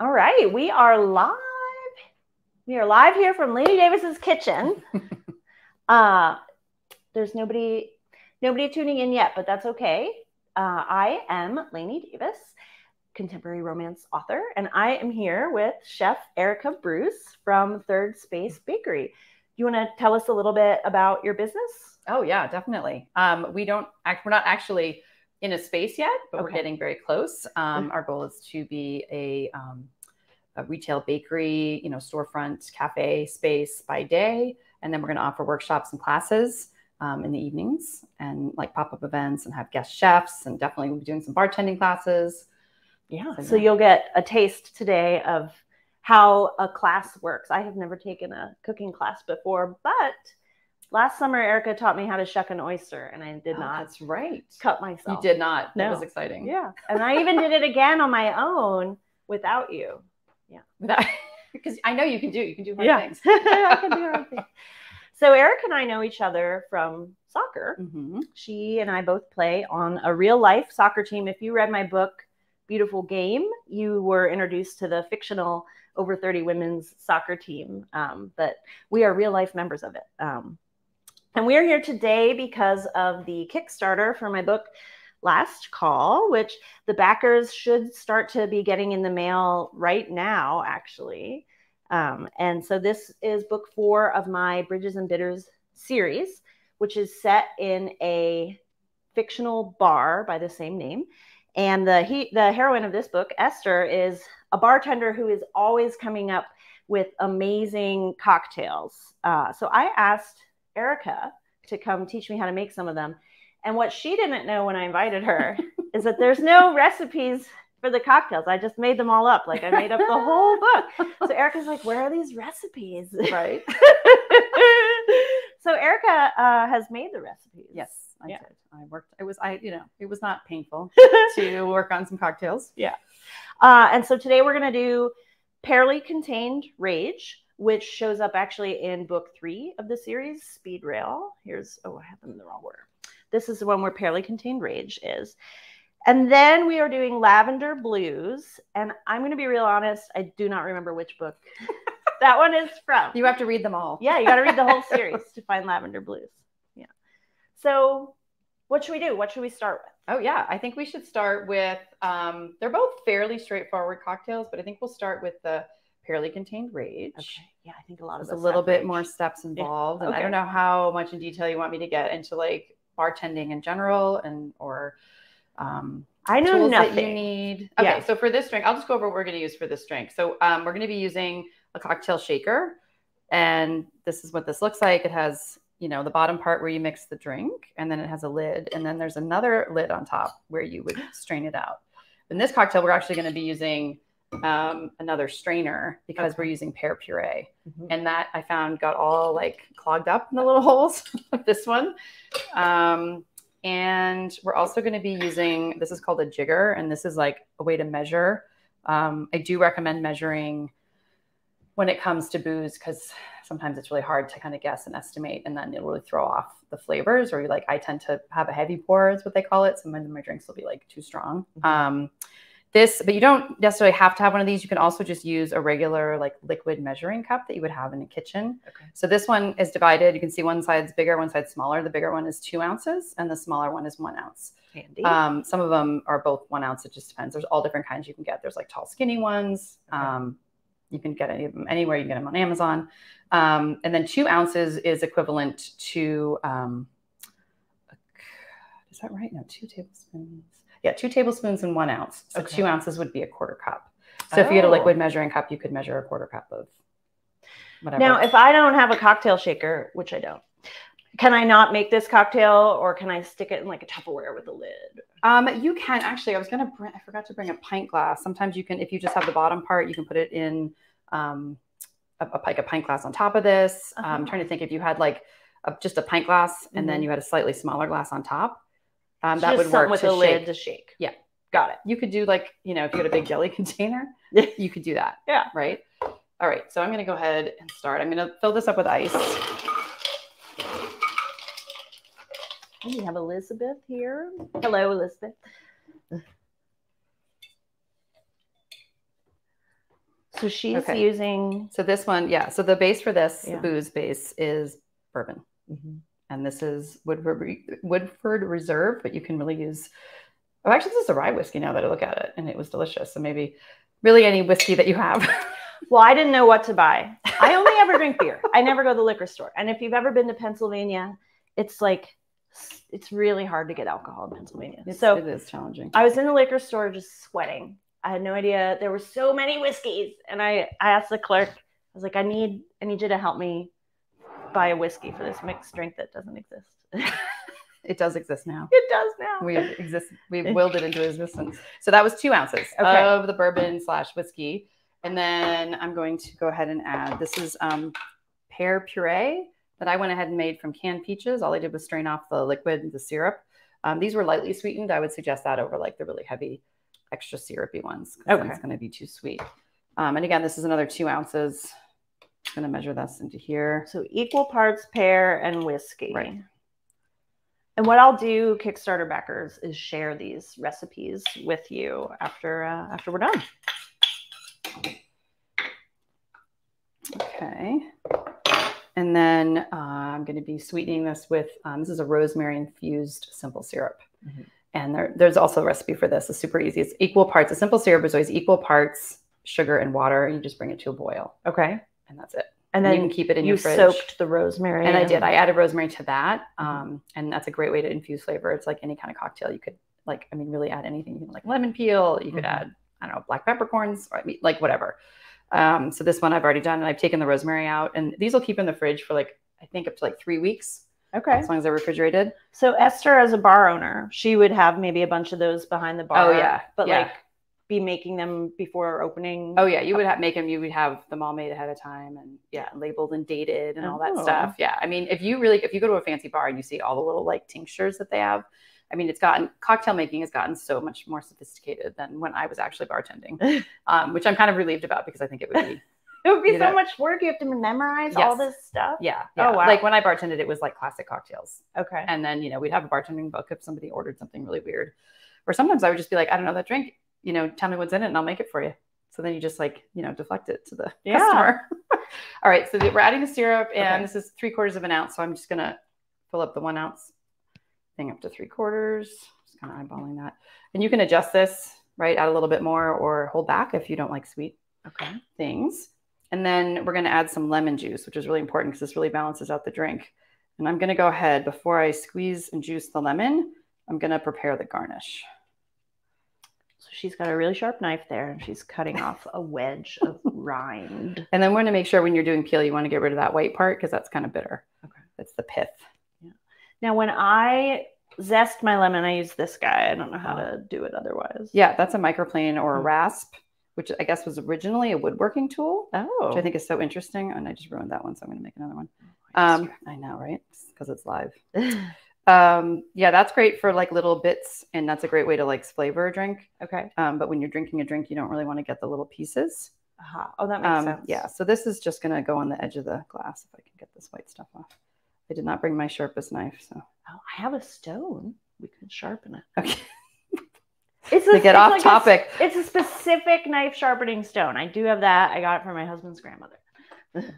All right, we are live. We are live here from Lainey Davis's kitchen. uh, there's nobody, nobody tuning in yet, but that's okay. Uh, I am Lainey Davis, contemporary romance author, and I am here with Chef Erika Bruce from Third Space Bakery. You want to tell us a little bit about your business? Oh yeah, definitely. Um, we don't act. We're not actually in a space yet, but we're getting very close. Um, our goal is to be a, um, a retail bakery, you know, storefront cafe space by day, and then we're going to offer workshops and classes um, in the evenings, and like pop up events, and have guest chefs, and definitely we'll be doing some bartending classes. Yeah. So, So yeah. you'll get a taste today of how a class works. I have never taken a cooking class before, but last summer Erika taught me how to shuck an oyster, and I did Oh, not That's right. cut myself. You did not. That was exciting. Yeah. And I even did it again on my own without you. Yeah. Because I know you can do. You can do hard things. I can do hard things. So Eric and I know each other from soccer. Mhm. She and I both play on a real life soccer team. If you read my book, Beautiful Game, you were introduced to the fictional over 30 women's soccer team. Um, but we are real life members of it. Um, and we are here today because of the Kickstarter for my book, Last Call, which the backers should start to be getting in the mail right now, actually. Um, and so this is book four of my Bridges and Bitters series, which is set in a fictional bar by the same name. And the he, the heroine of this book, Esther, is a bartender who is always coming up with amazing cocktails. Uh, so I asked Erika to come teach me how to make some of them. And what she didn't know when I invited her is that there's no recipes for the cocktails. I just made them all up. Like I made up the whole book. So Erika's like, where are these recipes? Right. so Erika uh, has made the recipes. Yes, I Yeah. did. I worked. It was I. You know, it was not painful to work on some cocktails. Yeah. Uh, and so today we're going to do Pearly Contained Rage, which shows up actually in book three of the series, Speed Rail. Here's, oh, I have them in the wrong order. This is the one where Pearly Contained Rage is. And then we are doing Lavender Blues. And I'm going to be real honest, I do not remember which book that one is from. You have to read them all. Yeah, you got to read the whole series to find Lavender Blues. Yeah. So, what should we do? What should we start with? Oh yeah, I think we should start with. Um, they're both fairly straightforward cocktails, but I think we'll start with the Pearly Contained Rage. Okay. Yeah, I think a lot of a little bit rage. more steps involved, and I don't know how much in detail you want me to get into like bartending in general, and or um, I know tools nothing. that you need. Okay, Yeah. so for this drink, I'll just go over what we're going to use for this drink. So um, we're going to be using a cocktail shaker, and this is what this looks like. It has, you know, the bottom part where you mix the drink, and then it has a lid, and then there's another lid on top where you would strain it out. In this cocktail, we're actually going to be using um, another strainer because Okay. we're using pear puree Mhm. and that I found got all like clogged up in the little holes of this one. Um, and we're also going to be using this is called a jigger, and this is like a way to measure. Um, I do recommend measuring when it comes to booze because sometimes it's really hard to kind of guess and estimate, and then it'll really throw off the flavors. Or like I tend to have a heavy pour, is what they call it. Sometimes my drinks will be like too strong. Mhm. Um, this, but you don't necessarily have to have one of these. You can also just use a regular like liquid measuring cup that you would have in a kitchen. Okay. So this one is divided. You can see one side's bigger, one side's smaller. The bigger one is two ounces, and the smaller one is one ounce. Handy. Um, some of them are both one ounce. It just depends. There's all different kinds you can get. There's like tall, skinny ones. Okay. Um, you can get any of them anywhere. You can get them on Amazon. Um, and then two ounces is equivalent to, um, is that right? No, two tablespoons. Yeah, two tablespoons and one ounce. So Okay. two ounces would be a quarter cup. So if you get a Oh. liquid measuring cup, you could measure a quarter cup of whatever. now, if I don't have a cocktail shaker, which I don't, can I not make this cocktail, or can I stick it in like a Tupperware with a lid? Um, you can actually. I was gonna. Bring, I forgot to bring a pint glass. Sometimes you can, if you just have the bottom part, you can put it in, um, a, a like a pint glass on top of this. Um, I'm Uh-huh. trying to think if you had like a, just a pint glass and then Mhm. you had a slightly smaller glass on top. Um, that would work with shake. lid to shake. Yeah. got it. You could do like you know if you had a big jelly container, you could do that. Yeah. Right. All right. So I'm gonna go ahead and start. I'm gonna fill this up with ice. We have Elizabeth here. Hello, Elizabeth. So she's Okay. using. So this one, yeah. So the base for this Yeah. booze base is bourbon, and this is Woodford Woodford Reserve, but you can really use. Oh, actually, this is a rye whiskey now that I look at it, and it was delicious. So maybe really any whiskey that you have. Well, I didn't know what to buy. I only ever drink beer. I never go to the liquor store. And if you've ever been to Pennsylvania, it's like it's really hard to get alcohol in Pennsylvania. It's- so it is challenging. I was in the liquor store just sweating. I had no idea there were so many whiskeys, and I I asked the clerk. I was like, I need I need you to help me buy a whiskey for this mixed drink that doesn't exist. it does exist now. It does now. We exist. We've willed it into existence. So that was two ounces Okay. of the bourbon slash whiskey, and then I'm going to go ahead and add. This is um, pear puree that I went ahead and made from canned peaches. All I did was strain off the liquid, and the syrup. Um, these were lightly sweetened. I would suggest that over like the really heavy, extra syrupy ones because Okay. it's going to be too sweet. Um, and again, this is another two ounces. I'm going to measure this into here. So equal parts pear and whiskey. Right. And what I'll do, Kickstarter backers, is share these recipes with you after uh, after we're done. Okay. And then uh, I'm going to be sweetening this with um, this is a rosemary infused simple syrup. Mhm. And there, there's also a recipe for this. It's super easy. It's equal parts. A simple syrup is always equal parts sugar and water, and you just bring it to a boil, Okay. And that's it. And then you can keep it in you your fridge. soaked the rosemary. and I did. I added rosemary to that, Mhm. um, and that's a great way to infuse flavor. It's like any kind of cocktail. You could like, I mean, really add anything. You can like lemon peel. You could Mhm. add, I don't know, black peppercorns, or I mean, like whatever. Um, so this one I've already done, and I've taken the rosemary out, and these will keep in the fridge for like I think up to like three weeks, Okay. as long as they're refrigerated. So Esther, as a bar owner, she would have maybe a bunch of those behind the bar. Oh, yeah. But Yeah. like be making them before opening. Oh yeah, you would have make them. You would have them all made ahead of time, and yeah, labeled and dated and all that Oh. stuff. Yeah, I mean, if you really if you go to a fancy bar and you see all the little like tinctures that they have, I mean, it's gotten cocktail making has gotten so much more sophisticated than when I was actually bartending, um, which I'm kind of relieved about because I think it would be It would be so know. much work. You have to memorize all this stuff. yeah. Oh, wow. Like when I bartended, it was like classic cocktails, Okay. and then you know we'd have a bartending book if somebody ordered something really weird, or sometimes I would just be like, I don't know that drink, you know, tell me what's in it and I'll make it for you. So then you just like you know deflect it to the Yeah. customer. All right, so we're adding the syrup, and Okay. this is three quarters of an ounce. So I'm just gonna fill up the one ounce thing up to three quarters. Just kind of eyeballing that, and you can adjust this, right? Add a little bit more or hold back if you don't like sweet Okay. things. And then we're gonna add some lemon juice, which is really important because this really balances out the drink. And I'm gonna go ahead before I squeeze and juice the lemon. I'm gonna prepare the garnish. So she's got a really sharp knife there, and she's cutting off a wedge of rind. And then we're gonna make sure when you're doing peel, you want to get rid of that white part because that's kind of bitter. Okay. That's the pith. Yeah. Now, when I zest my lemon, I use this guy. I don't know how to do it otherwise. Yeah, that's a microplane or a Hmm. rasp, which I guess was originally a woodworking tool, Oh. which I think is so interesting. And I just ruined that one, so I'm going to make another one. I Um, I know, right? Because it's live. Um, yeah, that's great for like little bits, and that's a great way to like flavor a drink. okay. Um, but when you're drinking a drink, you don't really want to get the little pieces. Aha. Oh, that makes Um, sense. yeah, so this is just going to go on the edge of the glass if I can get this white stuff off. I did not bring my sharpest knife, so Oh, I have a stone. We could sharpen it. okay. It's to get off like a- topic. it's a specific knife sharpening stone. I do have that. I got it from my husband's grandmother.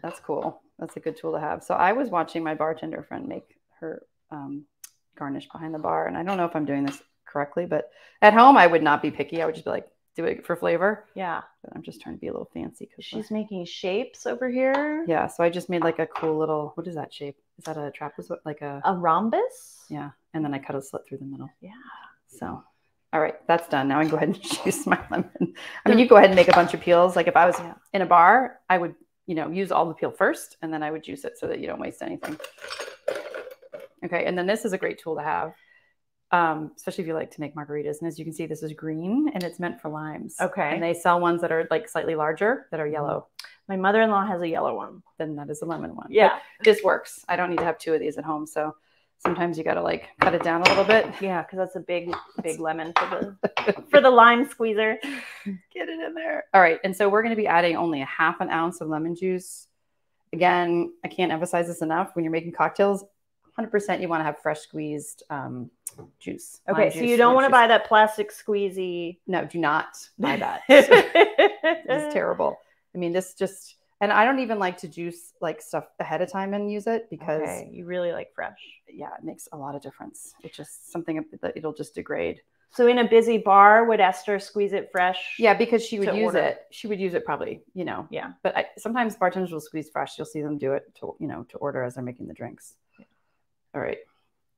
That's cool. That's a good tool to have. So I was watching my bartender friend make her um, garnish behind the bar, and I don't know if I'm doing this correctly, but at home I would not be picky. I would just be like, do it for flavor. Yeah. But I'm just trying to be a little fancy because She's making shapes over here. yeah. So I just made like a cool little. What is that shape? Is that a trapezoid? Like a A rhombus? yeah. And then I cut a slit through the middle. Yeah. So. All right, that's done. Now I can go ahead and juice my lemon. I mean, you go ahead and make a bunch of peels. Like if I was Yeah. in a bar, I would, you know, use all the peel first, and then I would juice it so that you don't waste anything. Okay, and then this is a great tool to have, um, especially if you like to make margaritas. And as you can see, this is green and it's meant for limes. Okay. And they sell ones that are like slightly larger that are yellow. My mother in law has a yellow one. Then that is a lemon one. But Yeah. this works. I don't need to have two of these at home, so sometimes you got to like cut it down a little bit. Yeah, because that's a big, big lemon for the for the lime squeezer. Get it in there. All right. And so we're going to be adding only a half an ounce of lemon juice. Again, I can't emphasize this enough. When you're making cocktails, 100% you want to have fresh squeezed um, juice. Okay, so juice, you don't want to buy that plastic squeezy. No, do not buy that. this terrible. I mean, this just and I don't even like to juice like stuff ahead of time and use it because Okay, you really like fresh. yeah, it makes a lot of difference. It's just something that it'll just degrade. So in a busy bar, would Esther squeeze it fresh? Yeah, because she would use order. it. She would use it probably, you know. Yeah. But I, sometimes bartenders will squeeze fresh. You'll see them do it to, you know, to order as they're making the drinks. All right.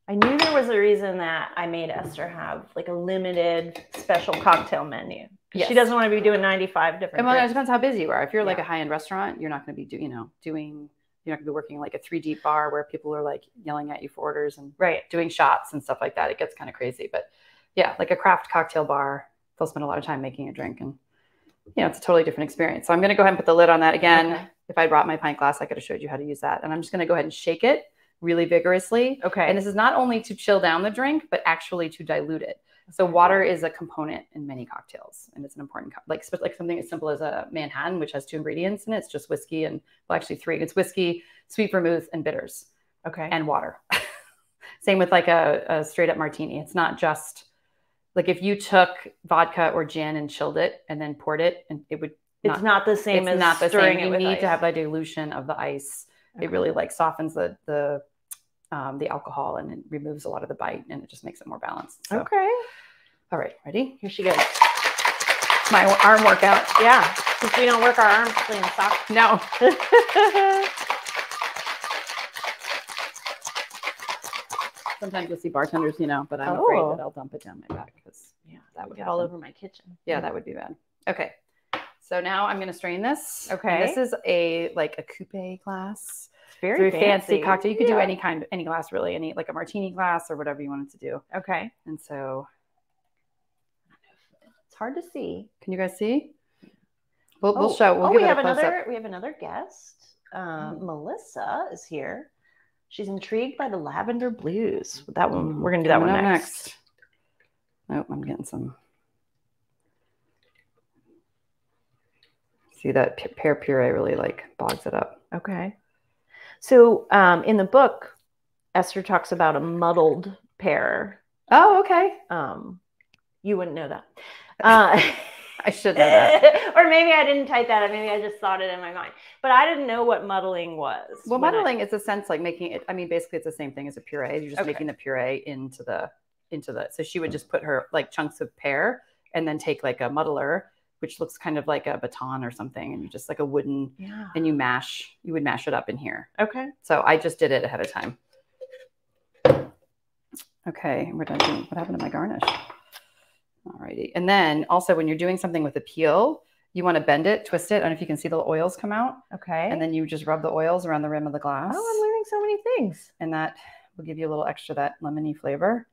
I knew there was a reason that I made Esther have like a limited special cocktail menu. Yes. She doesn't want to be doing 95 different well, it depends how busy you are. If you're like Yeah. a high end restaurant, you're not going to be do, you know, doing. You're not going to be working like a three deep bar where people are like yelling at you for orders and Right. doing shots and stuff like that. It gets kind of crazy. But yeah, like a craft cocktail bar, they'll spend a lot of time making a drink and you know, it's a totally different experience. So I'm going to go ahead and put the lid on that again. Okay. If I brought my pint glass, I could have showed you how to use that. And I'm just going to go ahead and shake it really vigorously. Okay. And this is not only to chill down the drink, but actually to dilute it. So water is a component in many cocktails, and it's an important co- like like something as simple as a Manhattan, which has two ingredients in it. It's just whiskey and well, actually three. It's whiskey, sweet vermouth, and bitters, okay. and water. Same with like a, a straight up martini. It's not just like if you took vodka or gin and chilled it and then poured it, and it would it's not the same it's as not the same. it You need ice. to have the dilution of the ice. Okay. It really like softens the the um, the alcohol and it removes a lot of the bite and it just makes it more balanced. So, Okay. all right, ready? Here she goes. My arm workout. Yeah. Since we don't work our arms playing soccer. No. Sometimes you'll see bartenders, you know, but I'm afraid Oh. that I'll dump it down my back because yeah, that would get all over my kitchen. Yeah, that would be bad. Okay. So now I'm going to strain this. And Okay. This is a like a coupe glass. Very, Very fancy, cocktail. You could do any kind, any glass really, any like a martini glass or whatever you wanted to do. Okay. And so, It's hard to see. can you guys see? We'll, we'll Oh, show. We'll oh, give we have another. up. We have another guest. Uh, Mm. Melissa is here. She's intrigued by the lavender blues. That one, we're gonna do that Coming one up next. Oh, I'm getting some. See that pear puree really like bogs it up. Okay. So um, in the book, Esther talks about a muddled pear. Oh, okay. Um, you wouldn't know that. Uh, I should know that. or maybe I didn't type that. up. Maybe I just thought it in my mind. But I didn't know what muddling was. Well, when I- muddling is a sense like making it. I mean, basically, it's the same thing as a puree. You're just Okay. making the puree into the into the. So she would just put her like chunks of pear and then take like a muddler, which looks kind of like a baton or something, and you just like a wooden yeah. and you mash. You would mash it up in here. Okay. So I just did it ahead of time. Okay, we're done. doing- What happened to my garnish? Alrighty. And then also when you're doing something with a peel, you want to bend it, twist it. I don't know if you can see the oils come out. Okay. And then you just rub the oils around the rim of the glass. oh, I'm learning so many things. and that will give you a little extra that lemony flavor.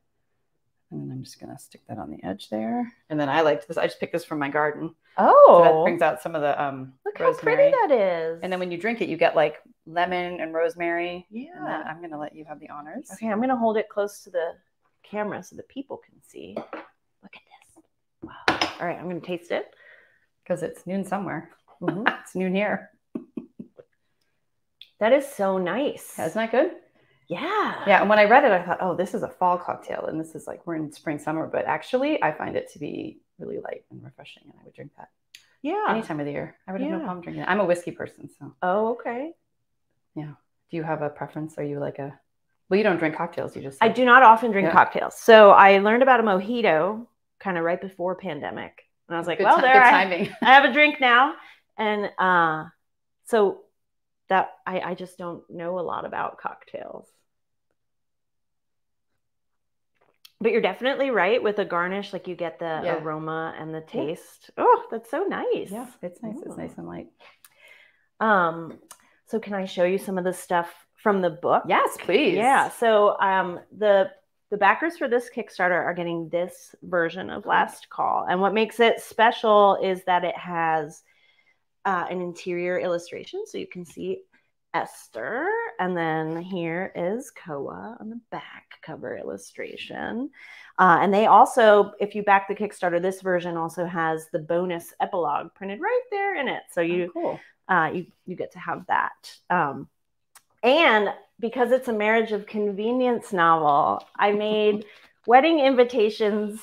And then I'm just gonna stick that on the edge there. And then I liked this. I just picked this from my garden. Oh, So that brings out some of the um look how pretty that is. And then when you drink it, you get like lemon and rosemary. And yeah. I'm gonna let you have the honors. Okay, I'm gonna hold it close to the camera so that people can see. Look at this. Wow. All right, I'm gonna taste it. Because it's noon somewhere. Mhm. It's noon here. That is so nice. Isn't that good? Yeah. Yeah. And when I read it, I thought, oh, this is a fall cocktail. And this is like we're in spring, summer. But actually, I find it to be really light and refreshing. And I would drink that Yeah. any time of the year. I would have no Yeah. problem drinking it. I'm a whiskey person. So Oh, okay. Yeah. Do you have a preference? Are you like a, well, you don't drink cocktails. You just, I do not often drink Yeah. cocktails. So I learned about a mojito kind of right before pandemic. And I was like, Good well, ti- there I. I have a drink now. And uh so that I, I just don't know a lot about cocktails. But you're definitely right with a garnish, like you get the Yeah. aroma and the taste. Oh, that's so nice. yeah. It's nice. It's nice and light. Um, so can I show you some of the stuff from the book? Yes, please. Yeah. So um the the backers for this Kickstarter are getting this version of Last Call. And what makes it special is that it has uh, an interior illustration. So you can see Esther. And then here is Koa on the back cover illustration. Uh, and they also, if you back the Kickstarter, this version also has the bonus epilogue printed right there in it. So you Oh, cool. uh, you you get to have that. Um, and because it's a marriage of convenience novel, I made wedding invitations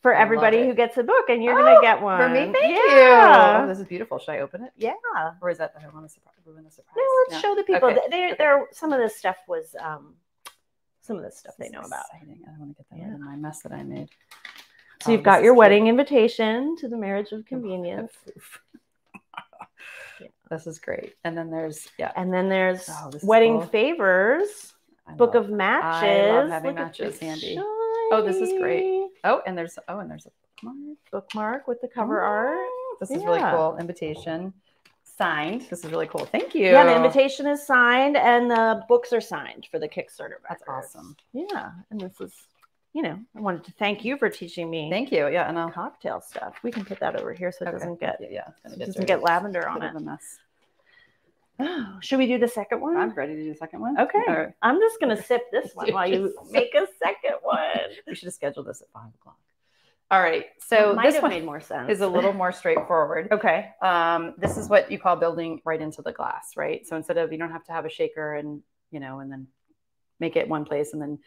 for I everybody who gets a book, and you're Oh, gonna get one For me, thank you. Oh, this is beautiful. Should I open it? Yeah. Or is that I don't want to surprise, ruin the surprise? No, let's show the people. Okay. There, there. Some of this stuff was, um, some of this stuff they know about. exciting. I don't want to get that Yeah. of my mess that I made. So Oh, you've got your wedding invitation to the marriage of convenience, Yeah. This is great. And then there's yeah. and then there's Oh, wedding cool. favors, I book love- of matches. having Look at matches this handy. Oh, this is great. Oh, and there's oh, and there's a bookmark. Bookmark with the cover art. This is really cool. Invitation signed. This is really cool. Thank you. Yeah, the invitation is signed and the books are signed for the Kickstarter. That's awesome. Yeah, and this is, you know, I wanted to thank you for teaching me Thank you. Yeah, and I'll cocktail stuff. We can put that over here so it okay. doesn't get yeah, yeah, it get doesn't dirty. get lavender on it. a mess. Oh, should we do the second one? I'm ready to do the second one. Okay. I'm just gonna sip this one while you make a second one. We should have scheduled this at five o'clock. All right. So this one made more sense. is a little more straightforward. okay. Um, this is what you call building right into the glass, right? So instead of you don't have to have a shaker and you know, and then make it one place and then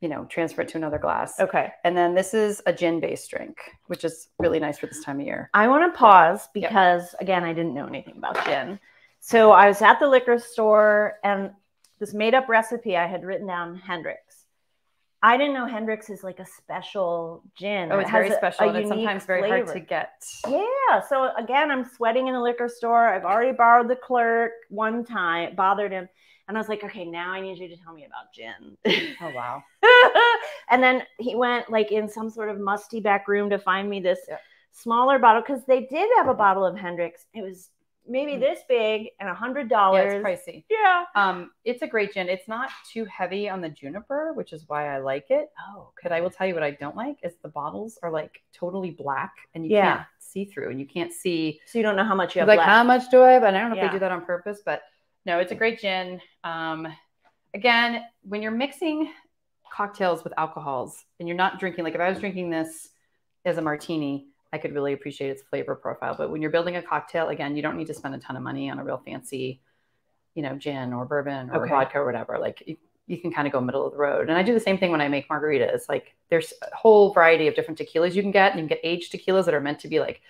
you know transfer it to another glass. Okay. And then this is a gin based drink, which is really nice for this time of year. I want to pause Yep. because again, I didn't know anything about gin. So I was at the liquor store and this made up recipe I had written down Hendrick's. I didn't know Hendrick's is like a special gin. Oh, It it's has very special a and it's sometimes very hard to get. Yeah. So again, I'm sweating in the liquor store. I've already borrowed the clerk one time, bothered him. And I was like, okay, now I need you to tell me about gin. Oh wow. and then he went like in some sort of musty back room to find me this smaller bottle because they did have a bottle of Hendrick's. It was maybe Mm. this big and a hundred Yeah, dollars. it's pricey. Yeah. Um, it's a great gin. It's not too heavy on the juniper, which is why I like it. Oh, could I will tell you what I don't like is the bottles are like totally black and you Yeah. can't see through and you can't see so you don't know how much you have like left. how much do I have? And I don't know if Yeah. they do that on purpose, but no, it's a great gin. Um, again, when you're mixing cocktails with alcohols and you're not drinking, like if I was drinking this as a martini, I could really appreciate its flavor profile. But when you're building a cocktail, again, you don't need to spend a ton of money on a real fancy, you know, gin or bourbon or Okay. vodka or whatever. Like you, you can kind of go middle of the road. And I do the same thing when I make margaritas. Like there's a whole variety of different tequilas you can get, and you can get aged tequilas that are meant to be like,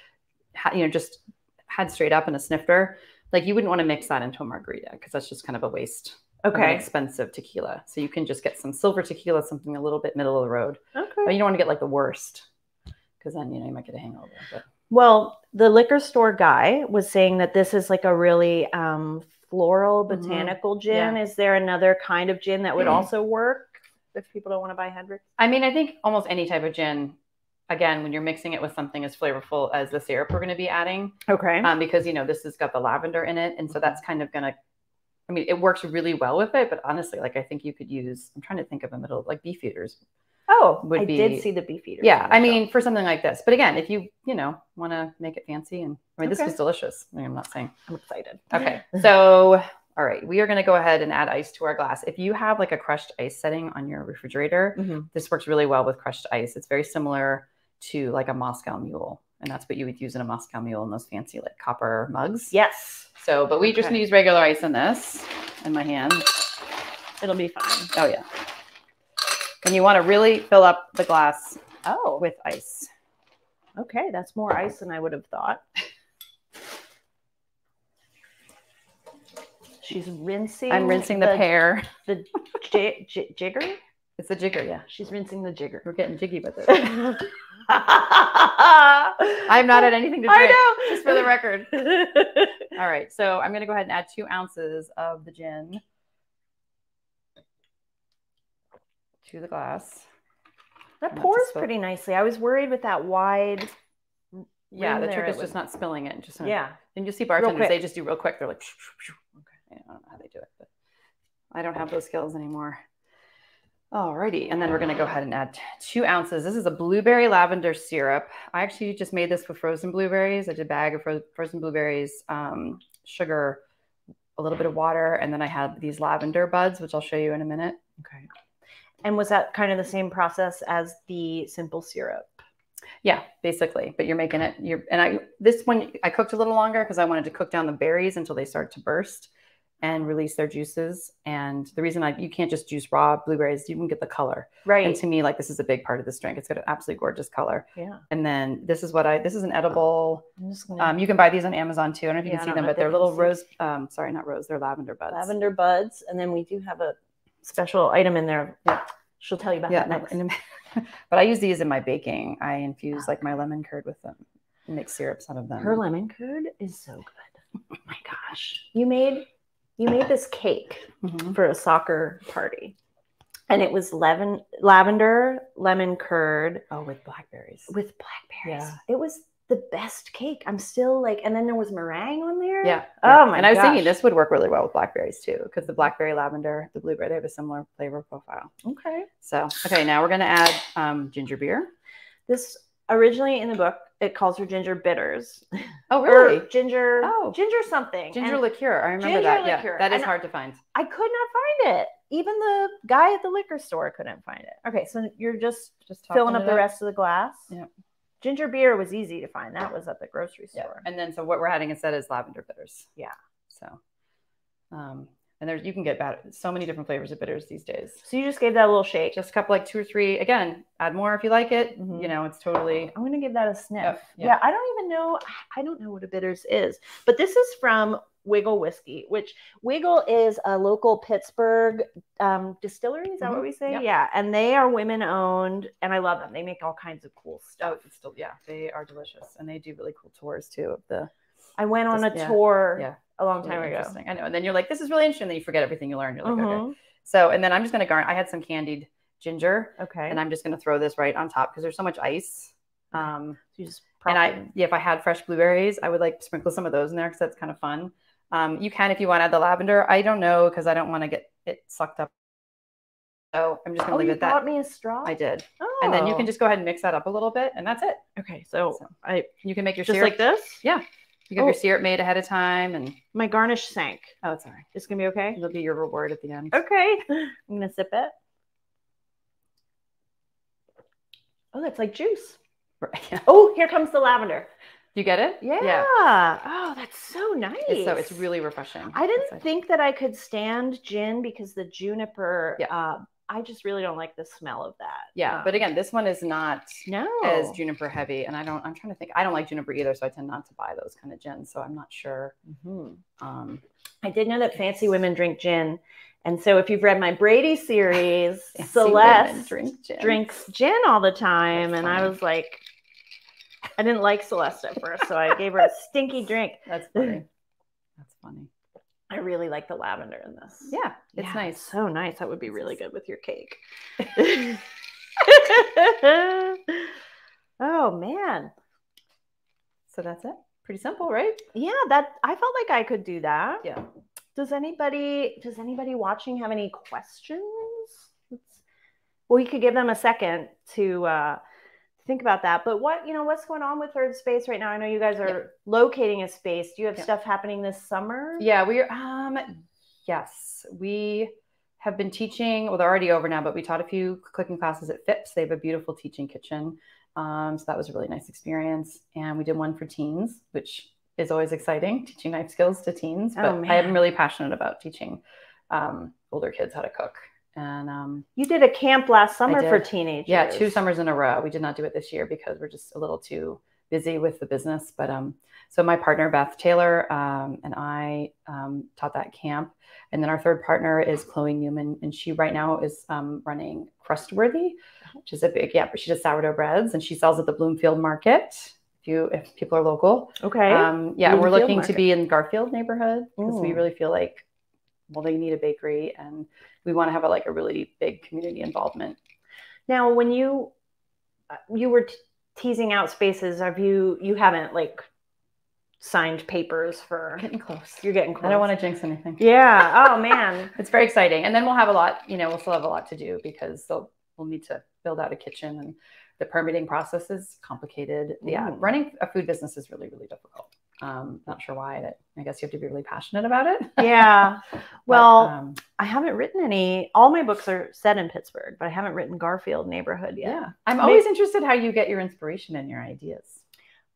you know, just had straight up in a snifter. Like you wouldn't want to mix that into a margarita because that's just kind of a waste okay. expensive tequila. So you can just get some silver tequila, something a little bit middle of the road. Okay. But you don't want to get like the worst because then you know you might get a hangover. But Well, the liquor store guy was saying that this is like a really um, floral Mhm. botanical gin. Is there another kind of gin that would Mm. also work if people don't want to buy Hendrick's? I mean, I think almost any type of gin, again, when you're mixing it with something as flavorful as the syrup we're going to be adding, Okay. um, because you know this has got the lavender in it, and so that's kind of going to. I mean, it works really well with it, but honestly, like I think you could use. I'm trying to think of a middle, like Beefeaters. Oh, would I be- did see the Beefeaters. Yeah, I mean, for something like this. But again, if you you know want to make it fancy, and I mean, this was delicious. I mean, I'm not saying. I'm excited. Okay, so all right, we are going to go ahead and add ice to our glass. If you have like a crushed ice setting on your refrigerator, Mhm. this works really well with crushed ice. It's very similar to like a Moscow Mule, and that's what you would use in a Moscow Mule in those fancy like copper mugs. Yes, So, but we just Okay. gonna use regular ice in this in my hand. it'll be fine. Oh yeah. And you want to really fill up the glass Oh, with ice. okay. That's more ice than I would have thought. She's rinsing. I'm rinsing the, pear. The j- j- jigger. It's a jigger, yeah. She's rinsing the jigger. We're getting jiggy with it. I'm not at anything to drink. I know. just for the record. All right, so I'm gonna go ahead and add two ounces of the gin to the glass. That pours pretty nicely. I was worried with that wide. Yeah, the trick is would- just not spilling it. Just Yeah. And you see bartenders, they just do real quick. They're like, "Shoo, shoo, shoo." okay, I don't know how they do it, but I don't have those skills anymore. Alrighty, and then we're gonna go ahead and add two ounces. This is a blueberry lavender syrup. I actually just made this with frozen blueberries. I did a bag of fro- frozen blueberries, um, sugar, a little bit of water, and then I had these lavender buds, which I'll show you in a minute. Okay. And was that kind of the same process as the simple syrup? Yeah, basically. But you're making it. You're and I this one I cooked a little longer because I wanted to cook down the berries until they start to burst. and release their juices. And the reason I you can't just juice raw blueberries, you can get the color. Right. And to me, like this is a big part of this drink. It's got an absolutely gorgeous color. yeah. And then this is what I this is an edible. Gonna Um, you can buy these on Amazon too. I don't know if you Yeah, can see them, but they're they little rose. Um, sorry, not rose. They're lavender buds. lavender buds, and then we do have a special item in there. Yeah. She'll tell you about Yeah, that next. but I use these in my baking. I infuse like my lemon curd with them, and make syrups out of them. Her lemon curd is so good. Oh my gosh. You made you made this cake Mhm. for a soccer party. And it was lemon lavender lemon curd Oh, with blackberries. with blackberries. Yeah. It was the best cake. I'm still like and then there was meringue on there. Yeah. Oh my And I was thinking this would work really well with blackberries too, because the blackberry, lavender, the blueberry, they have a similar flavor profile. Okay. So, okay, now we're gonna add um, ginger beer. This originally in the book it calls for ginger bitters. Oh, Or ginger Oh. ginger something. Ginger And liqueur. I remember Ginger that. liqueur. Yeah, that is And hard to find. I could not find it. Even the guy at the liquor store couldn't find it. Okay, so you're just Just filling up the rest of the glass. Yeah. Ginger beer was easy to find. That was at the grocery store. Yeah. And then so what we're adding instead is lavender bitters. Yeah. So, um, and there's you can get bat- so many different flavors of bitters these days. So you just gave that a little shake. Just a couple, like two or three. Again, add more if you like it. Mhm. You know, it's totally. I'm gonna give that a sniff. Yep, Yeah. I don't even know. I don't know what a bitters is, but this is from Wigle Whiskey, which Wigle is a local Pittsburgh um, distillery. Is that what Mhm, we say? yep. Yeah, and they are women owned, and I love them. They make all kinds of cool Oh, stuff. it's still yeah, they are delicious, and they do really cool tours too of the. I went on Just- a yeah, tour yeah, a long Really time ago. interesting. I know, and then you're like, this is really interesting. Then you forget everything you learned. You're like, okay. Mhm. So, and then I'm just gonna garnish. I had some candied ginger, Okay. and I'm just gonna throw this right on top because there's so much ice. Um, So you just and I, yeah, if I had fresh blueberries, I would like sprinkle some of those in there because that's kind of fun. Um, you can if you want to add the lavender. I don't know because I don't want to get it sucked up. So I'm just gonna oh, leave it that You bought me a straw. I did, Oh. and then you can just go ahead and mix that up a little bit, and that's it. okay. So, So, I You can make your just syrup. like this. Yeah. You have Oh. your syrup made ahead of time, and My garnish sank. oh, it's all right. It's gonna be okay. It'll be your reward at the end. Okay. I'm gonna sip it. Oh, that's like juice. Right. Oh, here comes the lavender. You get it? Yeah. Oh, that's so nice. It's, so it's really refreshing. I didn't think that I could stand gin because the juniper. Yeah. Uh, I just really don't like the smell of that. Yeah, Um, but again, this one is not no. as juniper heavy, and I don't. I'm trying to think. I don't like juniper either, so I tend not to buy those kind of gins. So I'm not sure. Mhm. Um, I did know that fancy women drink gin. And so if you've read my Brady series, Celeste drink gin. drinks gin all the time. And I was like, I didn't like Celeste at first. So I gave her a stinky drink. That's funny. That's funny. I really like the lavender in this. Yeah, it's Yeah, nice. So nice. That would be really good with your cake. oh man. So that's it. Pretty simple, right? Yeah, that I felt like I could do that. Yeah. Does anybody does anybody watching have any questions? Let's- well, you could give them a second to uh, think about that. But what you know, what's going on with Third Space right now? I know you guys are locating a space. Do you have Yeah. stuff happening this summer? Yeah, we're um yes, we have been teaching. Well, they're already over now, but we taught a few cooking classes at Phipps. They have a beautiful teaching kitchen. Um, so that was a really nice experience. And we did one for teens, which is always exciting, teaching knife skills to teens. But Oh, I am really passionate about teaching um, older kids how to cook. And um, You did a camp last summer for teenagers. yeah, two summers in a row. We did not do it this year because we're just a little too busy with the business. But um, so my partner Beth Taylor um, and I um, taught that camp, and then our third partner is Chloe Newman, and she right now is um, running Crustworthy, which is a big yeah. But she does sourdough breads, and she sells at the Bloomfield Market. If you if people are local, Okay. um, yeah, we're looking Market. to be in Garfield neighborhood because we really feel like well they need a bakery and we want to have a, like a really big community involvement. now, when you uh, you were t- teasing out spaces, have you you haven't like signed papers for? Getting close. You're getting close. I don't want to jinx anything. Yeah. Oh man. It's very exciting. And then we'll have a lot, you know, we'll still have a lot to do because they'll, we'll need to build out a kitchen and the permitting process is complicated. Yeah. Mm. Running a food business is really, really difficult. Um, not sure why. That I guess you have to be really passionate about it. Yeah. But, Well, um, I haven't written any. All my books are set in Pittsburgh, but I haven't written Garfield neighborhood yet. yeah. I'm Maybe- always interested how you get your inspiration and your ideas.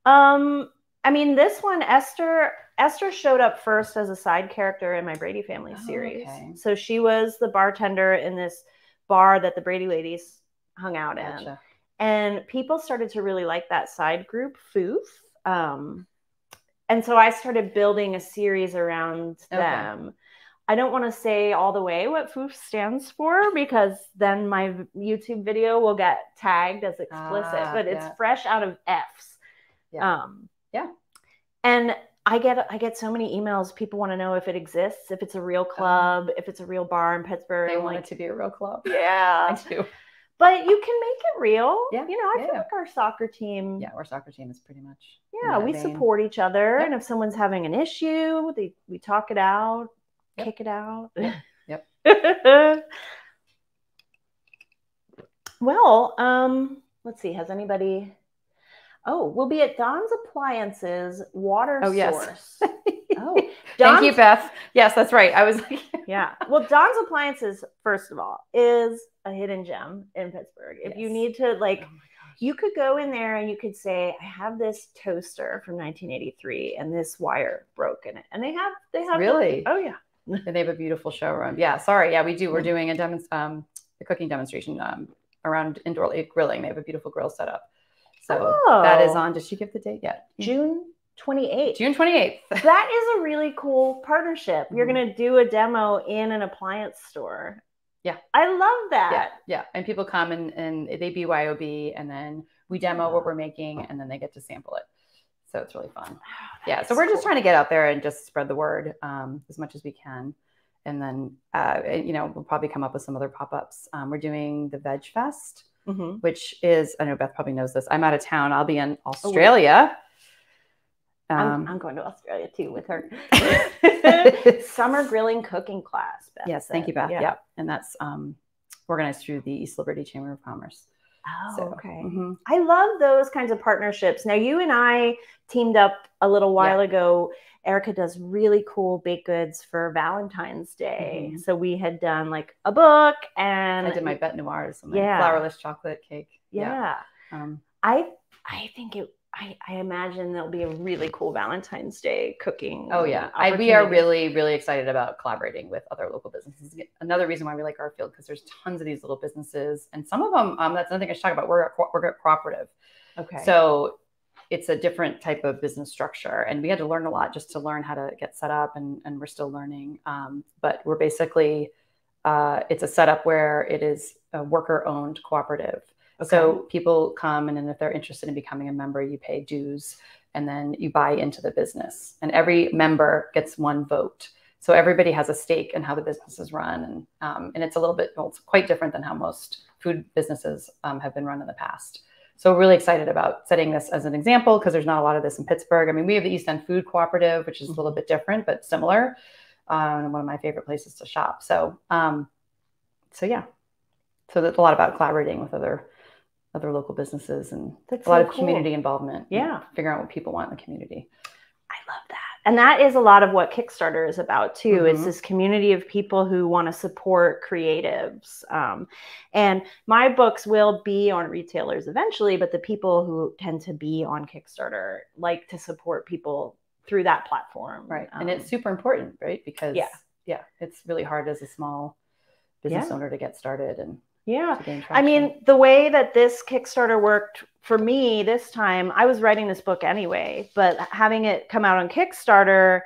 Um, I mean, this one, Esther, Esther showed up first as a side character in my Brady Family Oh, series. okay. So she was the bartender in this bar that the Brady ladies hung out in. And people started to really like that side group, Foof. Um, and so I started building a series around Okay. them. I don't want to say all the way what Foof stands for because then my YouTube video will get tagged as explicit, Ah, but it's yeah. fresh out of F's. Yeah. Um, Yeah. And I get I get so many emails. People want to know if it exists, if it's a real club, if it's a real bar in Pittsburgh. They want like, it to be a real club. yeah, I do. But you can make it real. Yeah, You know, I yeah, feel like our soccer team. Yeah, our soccer team is pretty much. Yeah, we vein. support each other, Yep. and if someone's having an issue, they we talk it out, Yep. kick it out. Yep. well, um, let's see. Has anybody? Oh, we'll be at Don's Appliances Water Source. Oh, yes. Source. Oh, Thank you, Beth. Yes, that's right. I was like, Yeah. Well, Don's Appliances, first of all, is a hidden gem in Pittsburgh. If you need to, like, Oh you could go in there and you could say, "I have this toaster from 1983, and this wire broke in it," and they have they have Really? Oh yeah. And they have a beautiful showroom. Yeah, sorry. Yeah, we do. We're doing a demonst- um, a cooking demonstration um, around indoor grilling. They have a beautiful grill set up. So that is Oh. on. Did she give the date yet? June 28th. June 28th. That is a really cool partnership. You're Mhm. going to do a demo in an appliance store. Yeah. I love that. yeah. yeah. And people come and, and they BYOB and then we demo what we're making and then they get to sample it. So it's really fun. yeah so we're just trying to get out there and just spread the word um, as much as we can and then uh, you know we'll probably come up with some other pop-ups um, we're doing the veg fest hmm which is i know beth probably knows this i'm out of town i'll be in australia I'm, um, I'm going to Australia too with her. Summer grilling cooking class. Beth yes thank said. you beth yeah, and that's um, organized through the east liberty chamber of commerce Oh, so okay. mhm. I love those kinds of partnerships. Now, you and I teamed up a little while ago. Erika does really cool baked goods for Valentine's Day. Mhm. So we had done like a book and i did my bet noirs my Yeah. flourless chocolate cake yeah. Um, I I think it I, I imagine there'll be a really cool Valentine's Day cooking. Oh yeah, I, we are really really excited about collaborating with other local businesses. Another reason why we like Garfield because there's tons of these little businesses, and some of them um, that's another thing I should talk about. We're a, we're a cooperative, okay. so it's a different type of business structure, and we had to learn a lot just to learn how to get set up, and and we're still learning. Um, but we're basically uh, it's a setup where it is a worker owned cooperative. So people come and if they're interested in becoming a member, you pay dues and then you buy into the business. And every member gets one vote. So everybody has a stake in how the business is run. And, um, and it's a little bit, well, it's quite different than how most food businesses um, have been run in the past. So really excited about setting this as an example because there's not a lot of this in Pittsburgh. I mean, we have the East End Food Cooperative, which is a little bit different, but similar. Um, one of my favorite places to shop. So, um, so yeah. So that's a lot about collaborating with other other local businesses and That's a lot so of cool. community involvement. Yeah. figuring out what people want in the community. I love that. And that is a lot of what Kickstarter is about too. It's Mhm. this community of people who want to support creatives. Um, and my books will be on retailers eventually, but the people who tend to be on Kickstarter like to support people through that platform. Right. Um, and it's super important, right? Because Yeah. yeah, it's really hard as a small business Yeah. owner to get started and yeah. to gain traction. I mean, the way that this Kickstarter worked for me this time, I was writing this book anyway, but having it come out on Kickstarter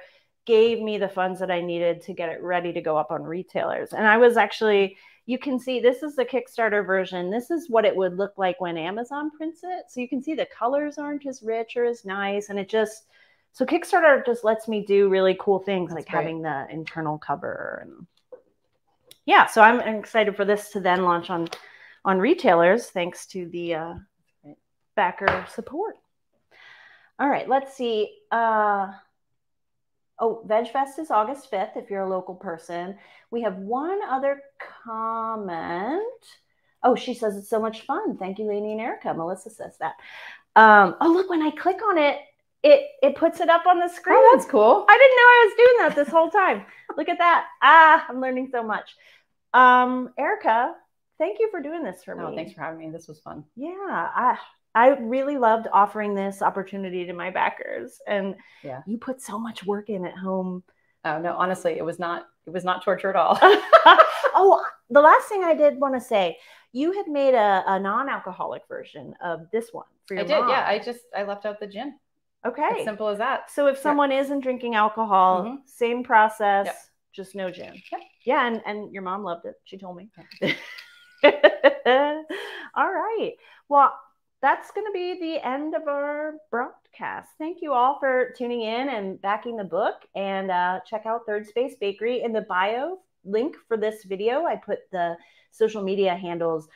gave me the funds that I needed to get it ready to go up on retailers. And I was actually, you can see this is the Kickstarter version. This is what it would look like when Amazon prints it. So you can see the colors aren't as rich or as nice. And it just, so Kickstarter just lets me do really cool things That's like great. having the internal cover and yeah so i'm excited for this to then launch on on retailers thanks to the uh, backer support all right let's see uh oh vegfest is august 5th if you're a local person we have one other comment oh she says it's so much fun thank you Lainey and erika melissa says that um oh look when i click on it it it puts it up on the screen oh, that's cool. I didn't know I was doing that this whole time. Look at that. Ah, I'm learning so much. Um, Erika, thank you for doing this for me. Oh, thanks for having me. This was fun. Yeah, I I really loved offering this opportunity to my backers, and Yeah. you put so much work in at home. Oh no, honestly, it was not. It was not torture at all. oh, the last thing I did want to say, you had made a, a non-alcoholic version of this one for your I did. mom. Yeah, I just I left out the gin. okay. As simple as that. So if someone isn't drinking alcohol, Mhm. same process, Yep. Just no gin. Yep. Yeah, and, and your mom loved it. She told me. All right. Well, that's going to be the end of our broadcast. Thank you all for tuning in and backing the book. And uh, check out Third Space Bakery in the bio link for this video. I put the social media handles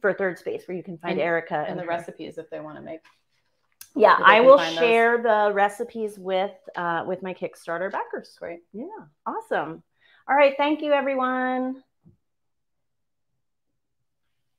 for Third Space where you can find And- Erika And the her- recipes if they want to make. Yeah, I will find those. share the recipes with uh, with my Kickstarter backers. Great. Yeah, awesome. All right, thank you, everyone.